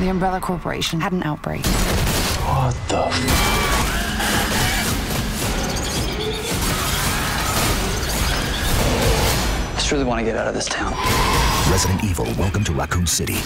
The Umbrella Corporation had an outbreak. What the I just really want to get out of this town. Resident Evil Welcome to Raccoon City.